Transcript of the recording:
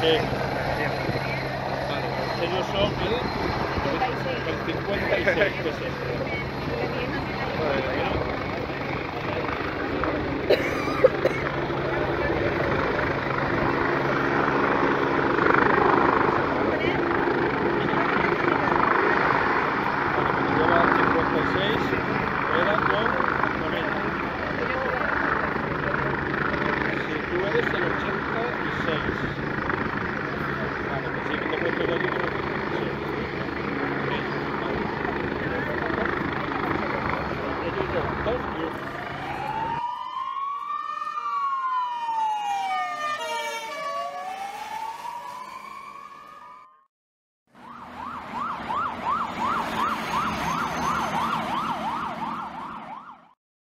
que ellos son el, 56 pesos.